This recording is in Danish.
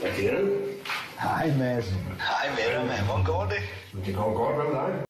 Hvad siger du? Hej Mads. Hej med dig, mand. Hvordan går det? Det går godt, hvad med dig?